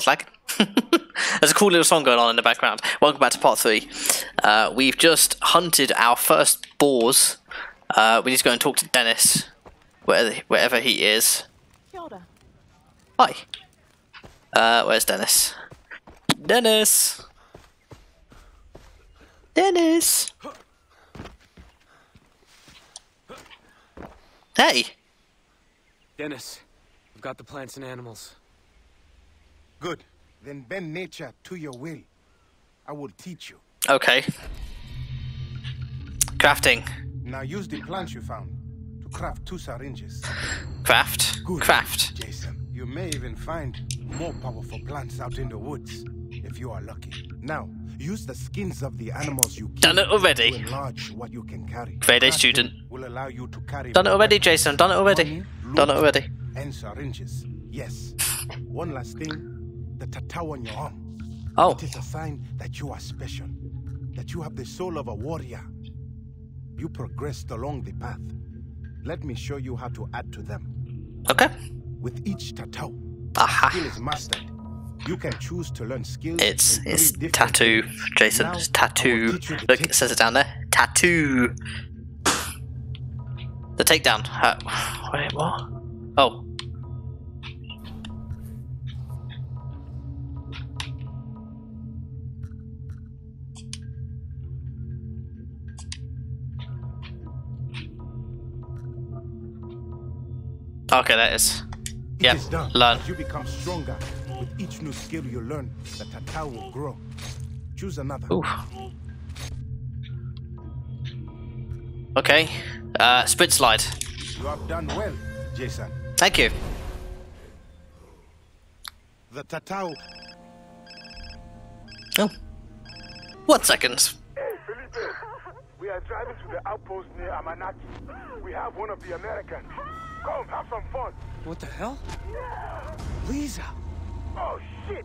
thought I was lagging. There's a cool little song going on in the background. Welcome back to part three. Uh, we've just hunted our first boars. Uh, we need to go and talk to Dennis, wherever, wherever he is. Hi. Uh, where's Dennis? Dennis. Dennis. Hey. Dennis, I've got the plants and animals. Good. Then bend nature to your will. I will teach you. Okay. Crafting. Now use the plants you found to craft two syringes. Craft. Good. Craft. Jason, you may even find more powerful plants out in the woods if you are lucky. Now, use the skins of the animals you Done it already. to enlarge what you can carry. Grade A student. will allow you to carry Done it already, Jason. Done it already. money, Done it already. And syringes. Yes. One last thing. The tattoo on your arm. Oh. It is a sign that you are special. That you have the soul of a warrior. You progressed along the path. Let me show you how to add to them. Okay. With each tattoo, Aha. skill is mastered. You can choose to learn skills. It's it's tattoo. Jason. Now, It's tattoo. Look, it says it down there. Tattoo. The takedown. Uh, wait, what? Oh. Okay, that is. It Yep, is done. learn. As you become stronger, with each new skill you learn, the tattoo will grow. Choose another. Ooh. Okay. Uh, split slide. You have done well, Jason. Thank you. The tattoo. Oh. One second. Hey, Felipe, we are driving to the outpost near Amanaki. We have one of the Americans. Come, have some fun. What the hell? Lisa! Oh, shit.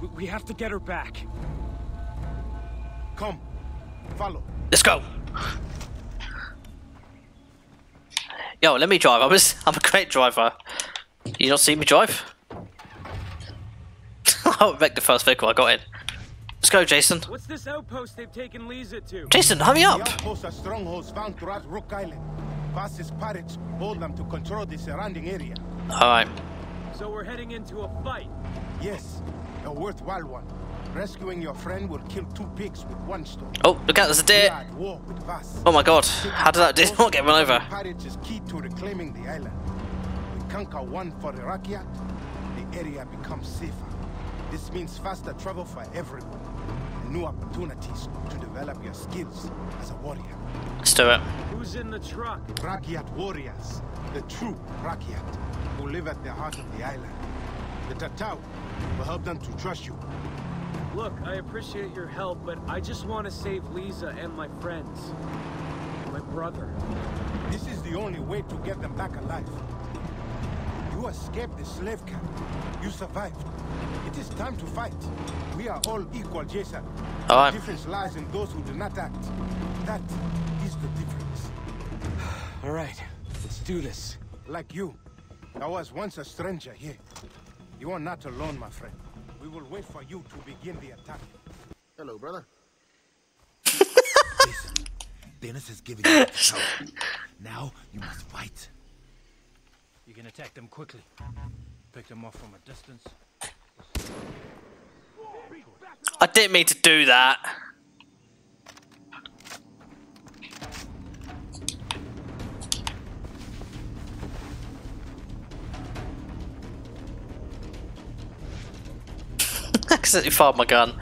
We, we have to get her back. Come, follow. Let's go. Yo, let me drive. I was, I'm a great driver. You not see me drive? I wrecked the first vehicle I got in. Let's go, Jason. What's this outpost they've taken Lisa to? Jason, hurry The up! outposts are strongholds found throughout Rook Island. Fastest pirates hold them to control the surrounding area. Alright. So we're heading into a fight. Yes, a worthwhile one. Rescuing your friend will kill two pigs with one stone. Oh, look out, there's a We deer! are at war with Vaas. Oh my god, how did that deer not get run over? Pirates is key to reclaiming the island. We conquer one for Iraqiat, the area becomes safer. This means faster travel for everyone, and new opportunities to develop your skills as a warrior. Let's do it. Who's in the truck? Rakyat warriors, the true Rakyat, who live at the heart of the island. The Tatau will help them to trust you. Look, I appreciate your help, but I just want to save Lisa and my friends. My brother. This is the only way to get them back alive. You escaped the slave camp. You survived. It is time to fight. We are all equal, Jason. Alright. The difference lies in those who do not act. That is the difference. All right, let's do this. Like you, I was once a stranger here. You are not alone, my friend. We will wait for you to begin the attack. Hello, brother. Jason, Dennis has given you the power. Now you must fight. You can attack them quickly. Pick them off from a distance. I didn't mean to do that. Accidentally fired my gun.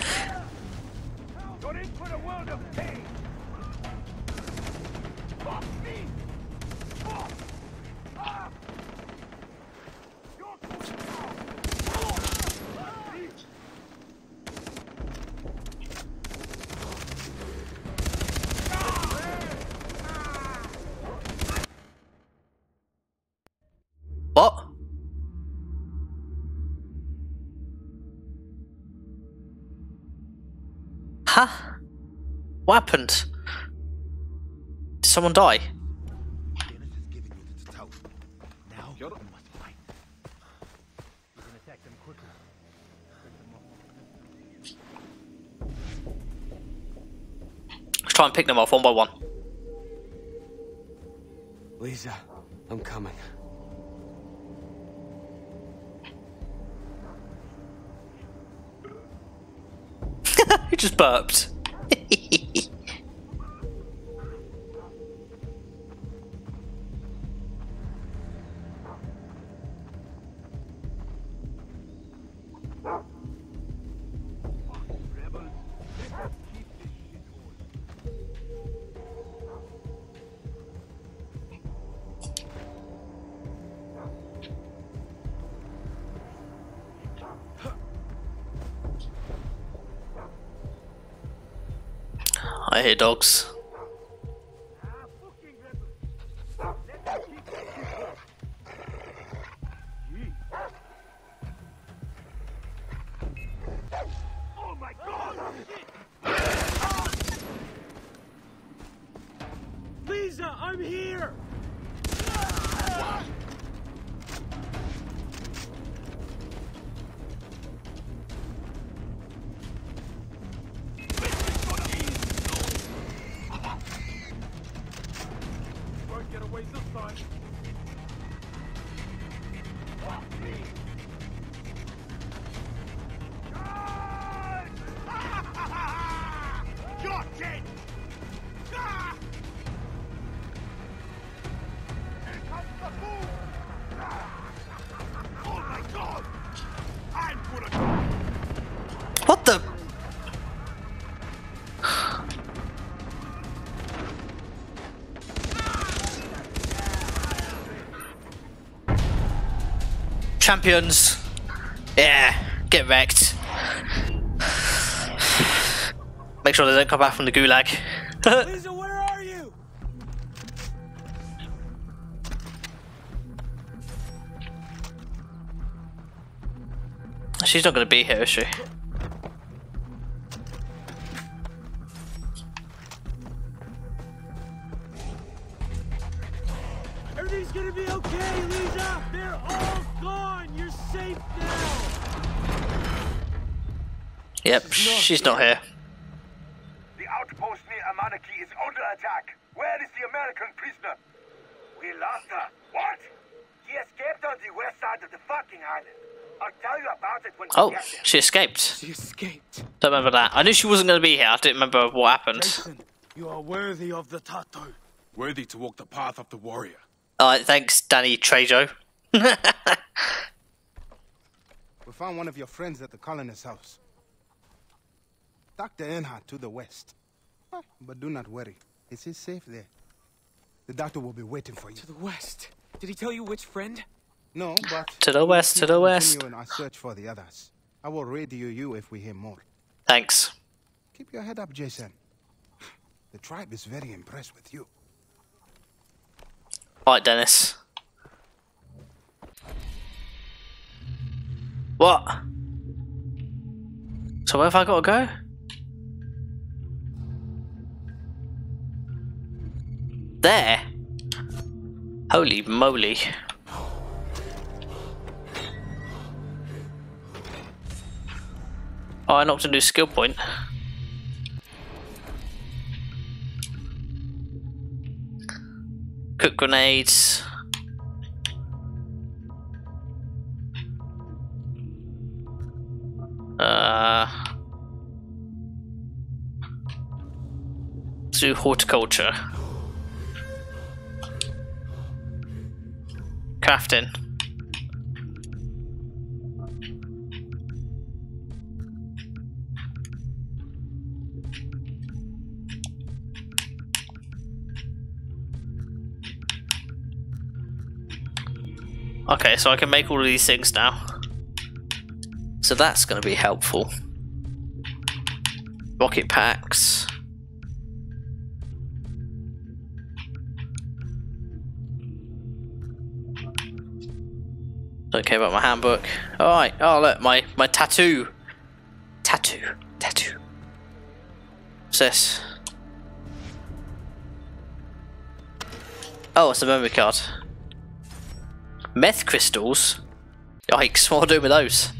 Huh? What happened? Did someone die? Let's try and pick them off one by one. Lisa, I'm coming. He just burped. I hear dogs. Lisa, I'm here! Won't get away this time. You're! Ah! Here comes the fool! Oh my god! I'm gonna What the? Champions. Yeah, get wrecked. Make sure they don't come back from the gulag. Lisa, where are you? She's not going to be here, is she? Yep, she's not here. The outpost near Amanaki is under attack. Where is the American prisoner? We lost her. What? He escaped on the west side of the fucking island. I'll tell you about it when Oh, we get there. she escaped. She escaped. Don't remember that. I knew she wasn't going to be here. I didn't remember what happened. Jason, you are worthy of the tattoo. Worthy to walk the path of the warrior. Alright, thanks, Danny Trejo. We found one of your friends at the colonist's house. Dr. Earnhardt to the west. Ah, But do not worry. It is safe there. The doctor will be waiting for you. To the west. Did he tell you which friend? No, but... To the west, to the west. continuing our search for the others. I will radio you if we hear more. Thanks. Keep your head up, Jason. The tribe is very impressed with you. Alright, Dennis. What? So where have I got to go? There? Holy moly. Oh, I knocked a new skill point. Cook grenades. Uh, do horticulture. Crafting. Okay, so I can make all of these things now. So that's going to be helpful. Rocket packs. Don't care about my handbook. Alright, oh look, my, my tattoo. Tattoo. Tattoo. What's this? Oh, it's a memory card. Meth crystals? Yikes, what do I do with those?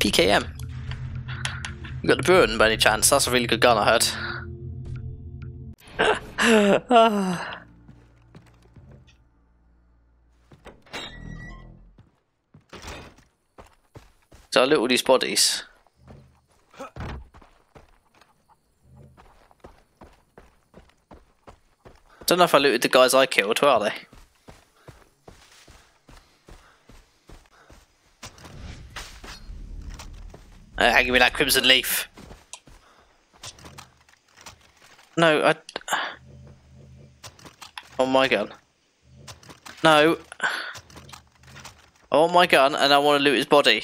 PKM. You got the Bruin by any chance? That's a really good gun, I heard. So I loot all these bodies. Don't know if I looted the guys I killed. Where are they? Uh, give me that crimson leaf. No, I. Oh my gun. No. I want my gun and I want to loot his body.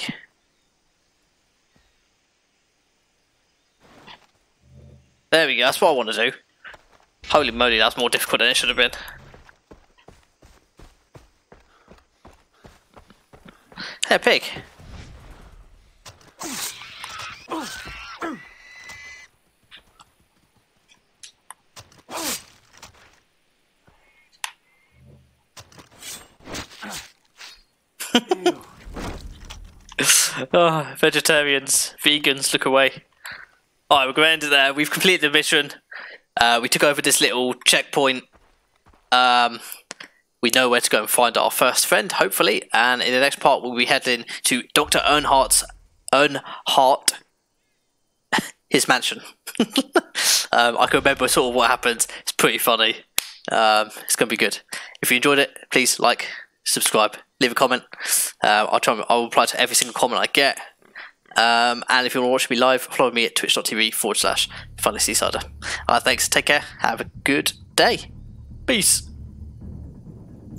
There we go, that's what I want to do. Holy moly, that's more difficult than it should have been. Hey, pig. Oh, vegetarians, vegans, look away. Alright, we're going to end it there. We've completed the mission. Uh, we took over this little checkpoint. Um, we know where to go and find our first friend, hopefully. And in the next part, we'll be heading to Dr. Earnhardt's Earnhardt, his mansion. um, I can remember sort of what happens. It's pretty funny. Um, it's going to be good. If you enjoyed it, please like, subscribe, leave a comment. Uh, I'll try. I'll reply to every single comment I get. Um, and if you want to watch me live, follow me at twitch.tv forward slash funny seasider. Thanks. Take care. Have a good day. Peace.